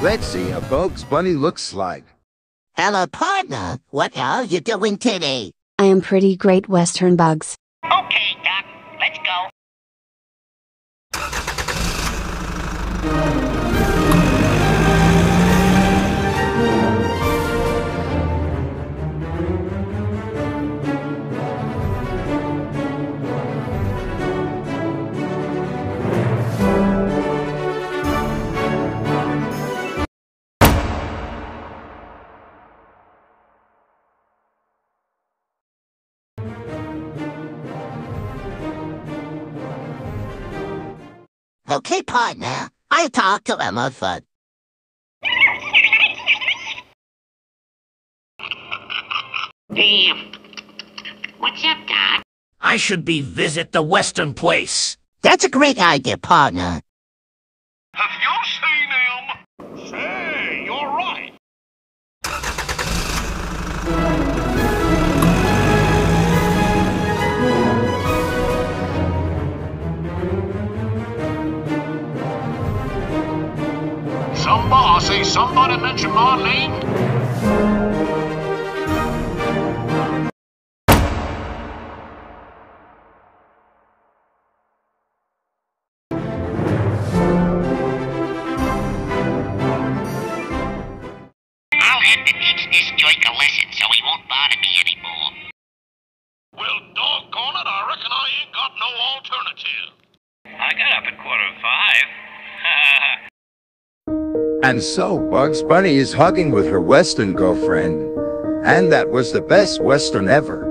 Let's see how Bugs Bunny looks like. Hello, partner. What are you doing today? I am pretty great Western bugs. Okay, Okay, partner. I'll talk to Elmer Fudd. Damn. What's up, Doc? I should be visit the Western place. That's a great idea, partner. Anymore. Well, doggone it, I reckon I ain't got no alternative. I got up at quarter of five. And so Bugs Bunny is hugging with her Western girlfriend. And that was the best Western ever.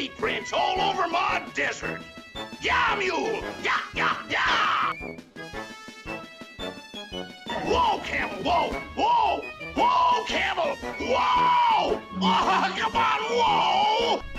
Footy prints all over my desert. Yeah, mule. Yeah, yeah, yeah. Whoa, camel. Whoa, whoa, whoa, camel. Whoa. Oh, come on, whoa.